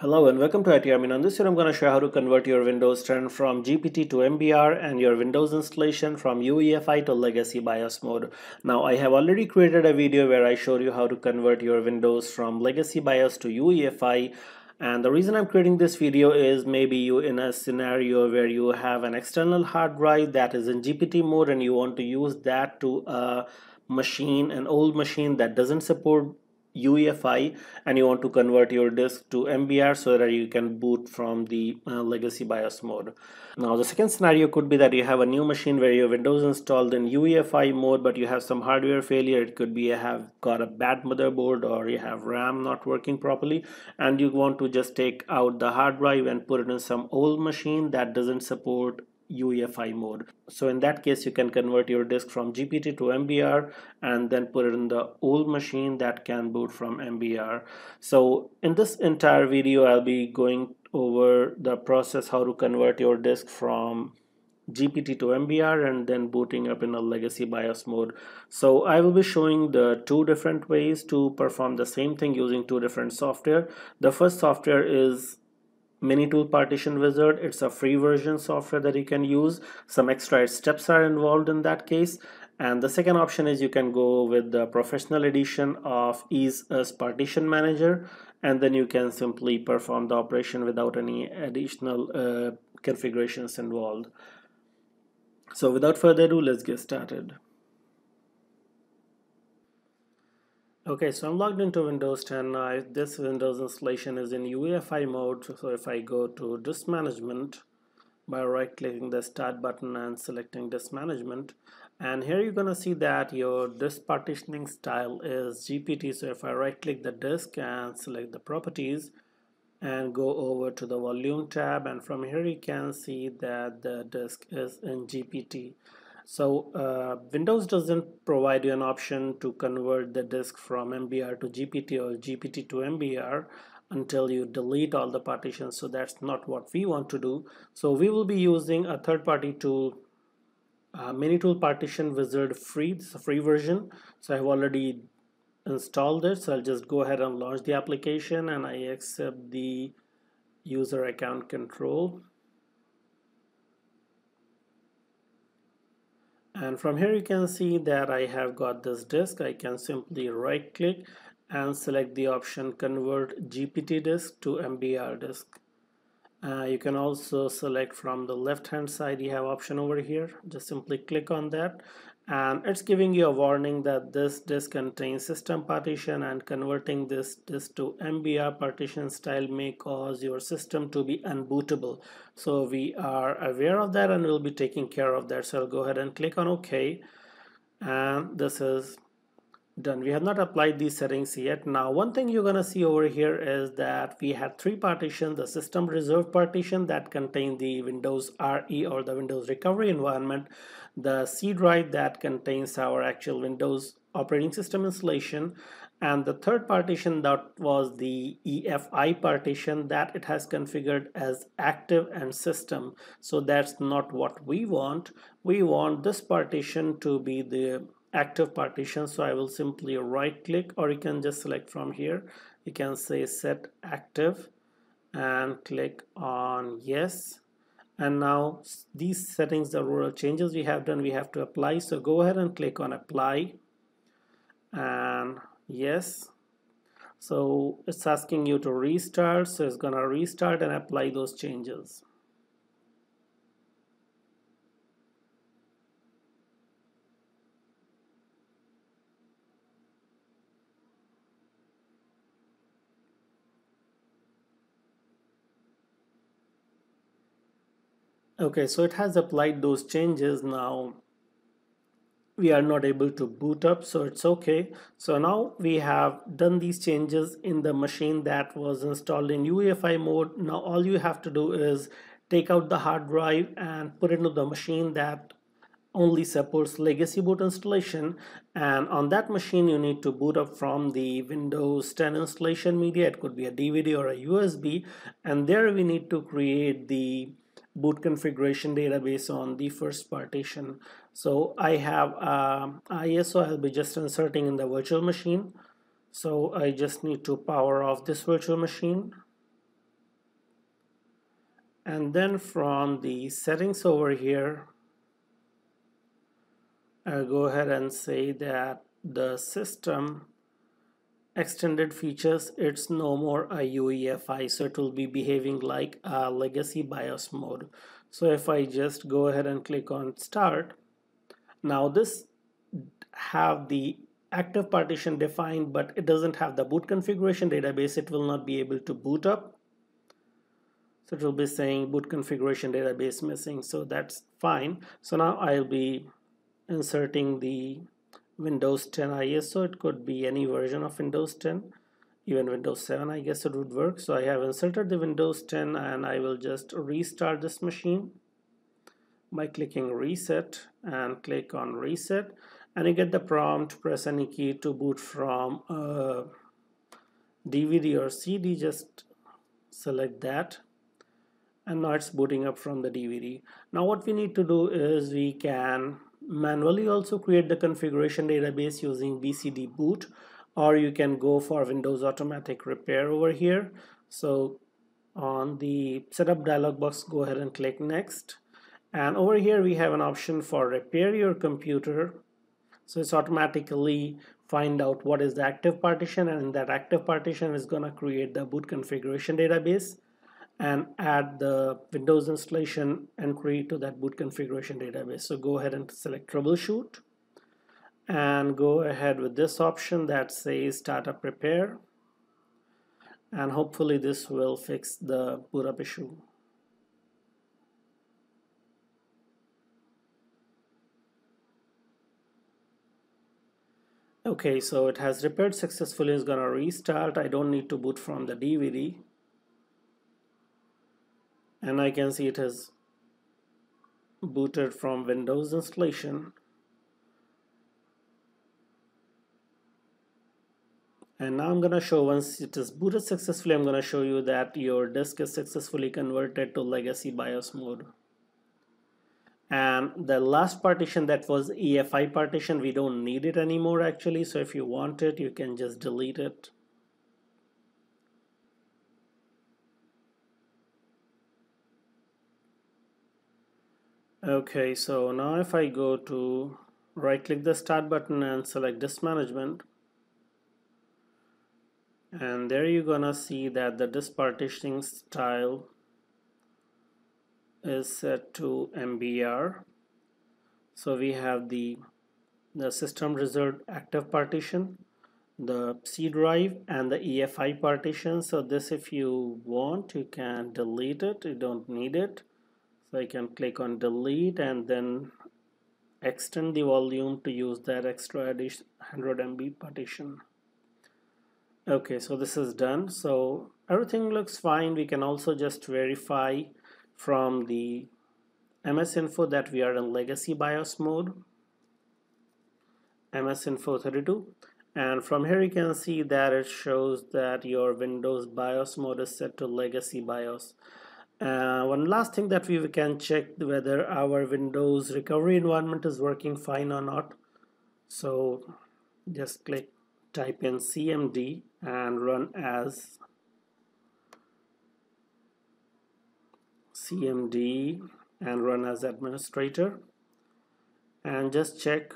Hello and welcome to IT Army. On this video, I'm going to show you how to convert your Windows 10 from GPT to MBR and your Windows installation from UEFI to legacy BIOS mode. Now, I have already created a video where I showed you how to convert your Windows from legacy BIOS to UEFI. And the reason I'm creating this video is maybe you in a scenario where you have an external hard drive that is in GPT mode and you want to use that to a machine, an old machine that doesn't support UEFI and you want to convert your disk to MBR so that you can boot from the uh, legacy BIOS mode. Now the second scenario could be that you have a new machine where your Windows installed in UEFI mode but you have some hardware failure. It could be you have got a bad motherboard or you have RAM not working properly and you want to just take out the hard drive and put it in some old machine that doesn't support UEFI mode. So in that case, you can convert your disk from GPT to MBR and then put it in the old machine that can boot from MBR. So in this entire video, I'll be going over the process how to convert your disk from GPT to MBR and then booting up in a legacy BIOS mode. So I will be showing the two different ways to perform the same thing using two different software. The first software is Minitool Partition Wizard. It's a free version software that you can use. Some extra steps are involved in that case. And the second option is you can go with the professional edition of EaseUS Partition Manager and then you can simply perform the operation without any additional uh, configurations involved. So without further ado, let's get started. Okay, so I'm logged into Windows 10. Uh, this Windows installation is in UEFI mode. So if I go to Disk Management by right-clicking the Start button and selecting Disk Management, and here you're to see that your disk partitioning style is GPT. So if I right-click the disk and select the properties and go over to the Volume tab, and from here you can see that the disk is in GPT. So uh, Windows doesn't provide you an option to convert the disk from MBR to GPT or GPT to MBR until you delete all the partitions. So that's not what we want to do. So we will be using a third-party tool, uh, Minitool Partition Wizard free. This is a free version. So I've already installed it. So I'll just go ahead and launch the application and I accept the user account control. And from here you can see that I have got this disk. I can simply right click and select the option convert GPT disk to MBR disk. Uh, you can also select from the left hand side. You have option over here. Just simply click on that and it's giving you a warning that this disk contains system partition and converting this disk to MBR partition style may cause your system to be unbootable. So we are aware of that and we'll be taking care of that. So I'll go ahead and click on OK. And this is done. We have not applied these settings yet. Now one thing you're gonna see over here is that we have three partitions the system reserve partition that contain the windows re or the windows recovery environment the c drive that contains our actual windows operating system installation and the third partition that was the EFI partition that it has configured as active and system. So that's not what we want. We want this partition to be the active partition. So I will simply right click or you can just select from here. You can say set active and click on yes and now these settings the rural changes we have done we have to apply. So go ahead and click on apply. And yes. So it's asking you to restart. So it's gonna restart and apply those changes okay so it has applied those changes. Now we are not able to boot up so it's okay. So now we have done these changes in the machine that was installed in UEFI mode. Now all you have to do is take out the hard drive and put it into the machine that only supports legacy boot installation. And on that machine you need to boot up from the Windows 10 installation media. It could be a DVD or a USB and there we need to create the boot configuration database on the first partition. So I have um, ISO I'll be just inserting in the virtual machine. So I just need to power off this virtual machine. and then from the settings over here I'll go ahead and say that the system extended features it's no more a UEFI so it will be behaving like a legacy BIOS mode. So if I just go ahead and click on start now this have the active partition defined but it doesn't have the boot configuration database it will not be able to boot up. So it will be saying boot configuration database missing so that's fine. So now I'll be inserting the Windows 10 ISO it could be any version of Windows 10 even Windows 7 I guess it would work. So I have inserted the Windows 10 and I will just restart this machine by clicking reset and click on reset. And you get the prompt press any key to boot from DVD or CD just select that. And now it's booting up from the DVD. Now what we need to do is we can manually also create the configuration database using BCD boot or you can go for Windows automatic repair over here. So on the setup dialog box go ahead and click next. And over here we have an option for repair your computer. So it's automatically find out what is the active partition and in that active partition is going to create the boot configuration database and add the Windows installation entry to that boot configuration database. So go ahead and select troubleshoot and go ahead with this option that says startup repair and hopefully this will fix the boot up issue. Okay, so it has repaired successfully. It's gonna restart. I don't need to boot from the DVD and I can see it has booted from Windows installation. And now I'm gonna show once it is booted successfully I'm gonna show you that your disk is successfully converted to legacy BIOS mode. And the last partition that was EFI partition. We don't need it anymore actually. So if you want it you can just delete it okay so now if I go to right click the start button and select disk management and there you're gonna see that the disk partitioning style is set to MBR so we have the the system reserved active partition the C drive and the EFI partition. So this if you want you can delete it. You don't need it I can click on delete and then extend the volume to use that extra addition 100 MB partition. Okay so this is done. So everything looks fine. We can also just verify from the MS info that we are in legacy BIOS mode. MS info 32 and from here you can see that it shows that your Windows BIOS mode is set to legacy BIOS uh, one last thing that we can check whether our Windows recovery environment is working fine or not. So just click type in CMD and run as CMD and run as administrator and just check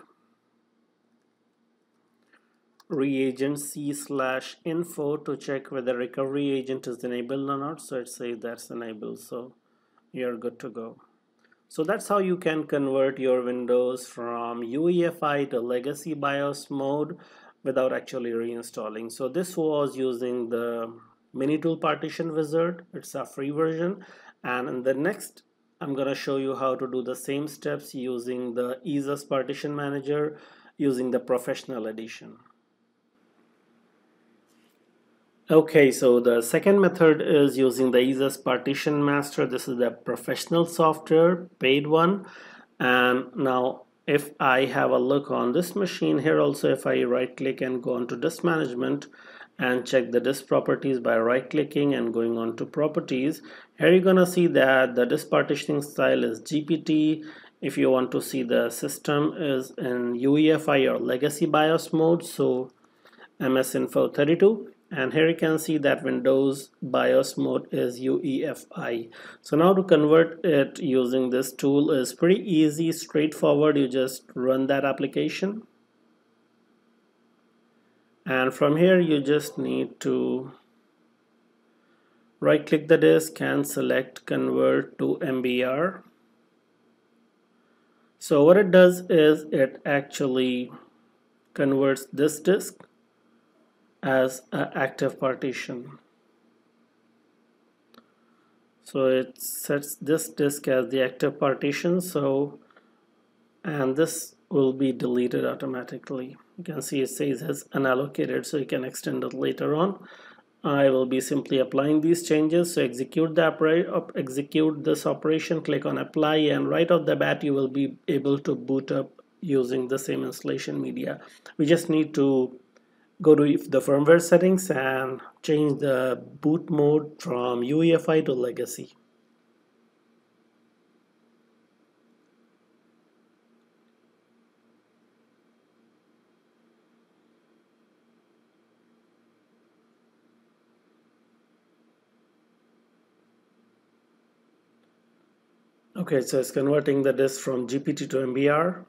reagentc slash info to check whether recovery agent is enabled or not. So it says that's enabled. So you're good to go. So that's how you can convert your windows from UEFI to legacy BIOS mode without actually reinstalling. So this was using the Minitool partition wizard. It's a free version. And in the next I'm gonna show you how to do the same steps using the EaseUS partition manager using the professional edition Okay, so the second method is using the EaseUS Partition Master. This is the professional software, paid one. And now if I have a look on this machine here also, if I right click and go on to disk management and check the disk properties by right clicking and going on to properties, here you're gonna see that the disk partitioning style is GPT. If you want to see the system is in UEFI or legacy BIOS mode, so MS Info 32 and here you can see that Windows BIOS mode is UEFI so now to convert it using this tool is pretty easy straightforward. You just run that application. And from here you just need to right click the disk and select convert to MBR so what it does is it actually converts this disk as an active partition. So it sets this disk as the active partition so and this will be deleted automatically. You can see it says as unallocated so you can extend it later on. I will be simply applying these changes. So execute the execute this operation click on apply and right off the bat you will be able to boot up using the same installation media. We just need to go to the firmware settings and change the boot mode from UEFI to legacy. Okay, so it's converting the disk from GPT to MBR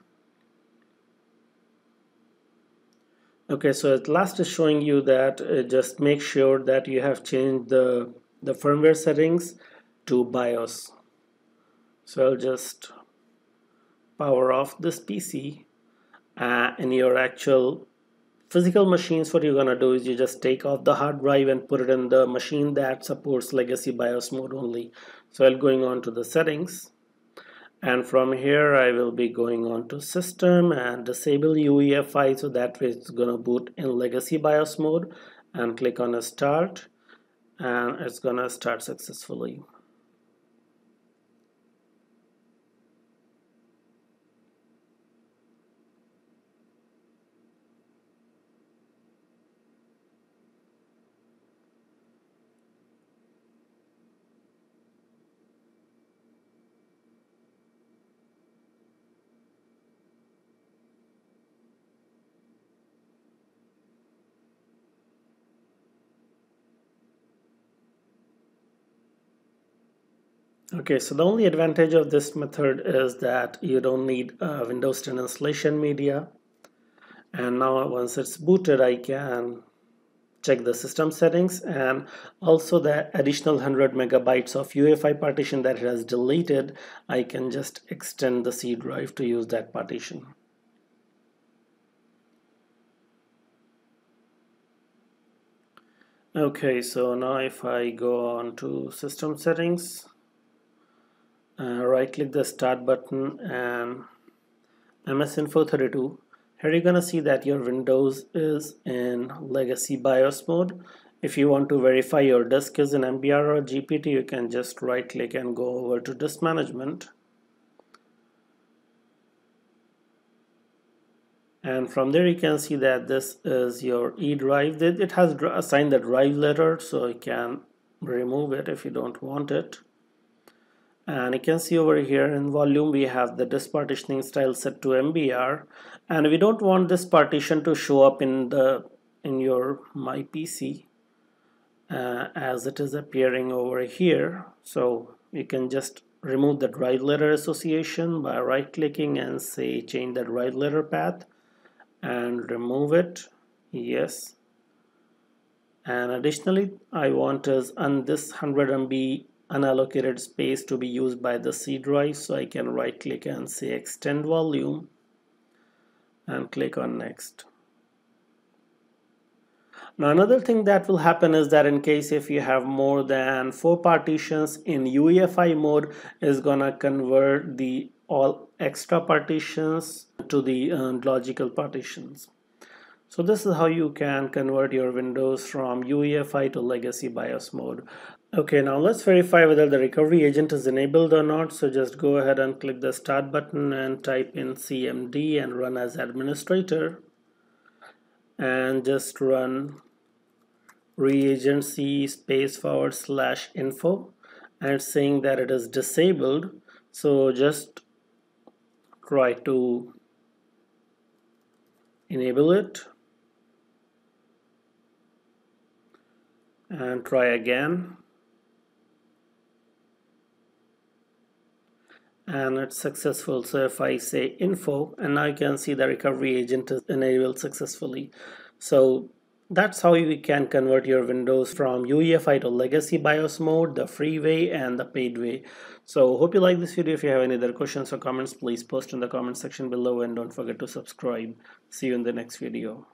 okay so at last is showing you that uh, just make sure that you have changed the the firmware settings to BIOS. So I'll just power off this PC uh, in your actual physical machines what you're gonna do is you just take off the hard drive and put it in the machine that supports legacy BIOS mode only. So I'll going on to the settings and from here I will be going on to system and disable UEFI so that way it's gonna boot in legacy BIOS mode and click on start and it's gonna start successfully Okay, so the only advantage of this method is that you don't need uh, Windows 10 installation media. And now once it's booted, I can check the system settings and also the additional 100 megabytes of UEFI partition that it has deleted, I can just extend the C drive to use that partition. Okay, so now if I go on to system settings, uh, right click the start button and MS Info 32 here you're gonna see that your Windows is in legacy BIOS mode. If you want to verify your disk is in MBR or GPT you can just right click and go over to disk management. And from there you can see that this is your E drive it has assigned the drive letter so you can remove it if you don't want it and you can see over here in volume we have the disk partitioning style set to MBR and we don't want this partition to show up in the in your my PC uh, as it is appearing over here. So you can just remove the drive letter association by right clicking and say change the drive letter path and remove it. Yes. And additionally I want is on this 100 MB unallocated space to be used by the C drive so I can right click and say extend volume and click on next now another thing that will happen is that in case if you have more than four partitions in UEFI mode is gonna convert the all extra partitions to the uh, logical partitions so this is how you can convert your Windows from UEFI to legacy BIOS mode. Okay, now let's verify whether the recovery agent is enabled or not. So just go ahead and click the start button and type in CMD and run as administrator. And just run reagentc space forward slash info and saying that it is disabled. So just try to enable it and try again and it's successful. So if I say info and now you can see the recovery agent is enabled successfully. So that's how you can convert your windows from UEFI to legacy BIOS mode the free way and the paid way. So hope you like this video. If you have any other questions or comments please post in the comment section below and don't forget to subscribe. See you in the next video